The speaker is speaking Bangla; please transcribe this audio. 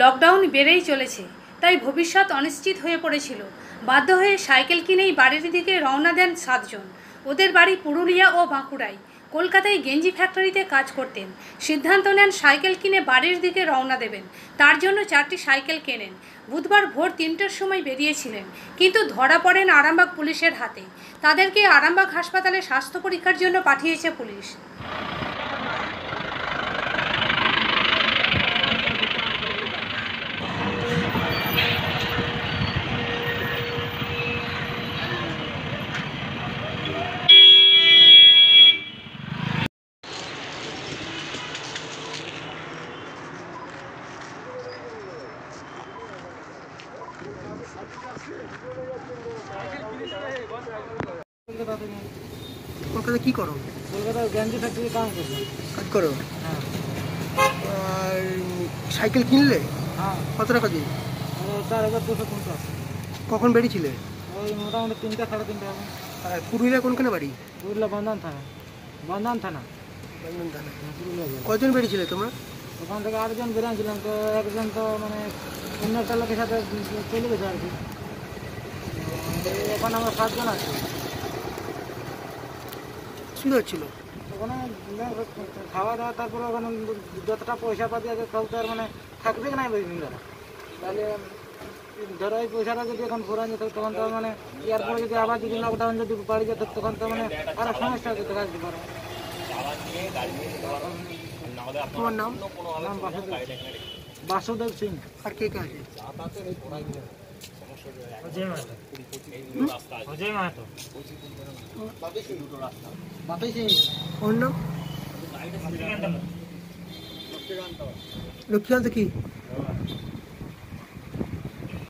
লকডাউন বেড়েই চলেছে, তাই ভবিষ্যৎ অনিশ্চিত হয়ে পড়েছিল। বাধ্য হয়ে সাইকেল কিনেই বাড়ির দিকে রওনা দেন সাতজন। ওদের বাড়ি পুরুলিয়া ও বাঁকুড়ায়। কলকাতায় গেঞ্জি ফ্যাক্টরিতে কাজ করতেন। সিদ্ধান্ত নেন সাইকেল কিনে বাড়ির দিকে রওনা দেবেন। তার জন্য চারটি সাইকেল কেনেন। বুধবার ভোর তিনটের সময় বেরিয়েছিলেন, কিন্তু ধরা পড়েন আরামবাগ পুলিশের হাতে। তাদেরকে আরামবাগ হাসপাতালে স্বাস্থ্য পরীক্ষার জন্য পাঠিয়েছে পুলিশ। কলকাতা কি করো? কলকাতায় গ্যান্ডি ফ্যাক্টরি কাম করব কাজ করো? হ্যাঁ। আর সাইকেল কিনলে? হ্যাঁ। কত টাকা দিয়ে? চার হাজার দুশো পঞ্চাশ। কখন বেরিয়েছিলে? ওই মোটামুটি তিনটা সাড়ে তিনটা আর পুরুলিয়া কোনখানে বাড়ি? পুরুলিয়া বন্ধন থানা। বন্ধন থানা। বন্ধন থানায়। হ্যাঁ। কজন বেরিয়েছিলে তোমরা? ওখান থেকে আটজন বেরিয়েছিলাম তো একজন তো মানে অন্য একটা লোকের সাথে চলে গেছে আর কি। এখন আমরা সাতজন আছি। শুরু হচ্ছিল ওখানে খাওয়া দাওয়া তারপরে ওখানে যতটা পয়সা পাতি আছে সব তো আর মানে থাকবে না ধরা তাহলে ধরো ওই পয়সাটা যদি এখন ফুরান যেত তখন তো মানে এরপরে যদি আবার যদি লকডাউন যদি বাড়ি যেত তখন তো মানে আরও সমস্যা হতো দেখা যেতে পারে। তোমার নাম? নাম বাসুদেব বাসুদেব সিং। আর কে কে আছে? অজয় মাহাতো। অজয় মাহাতো। বাপি সিং ওর লক্ষ্মীকান্ত কি?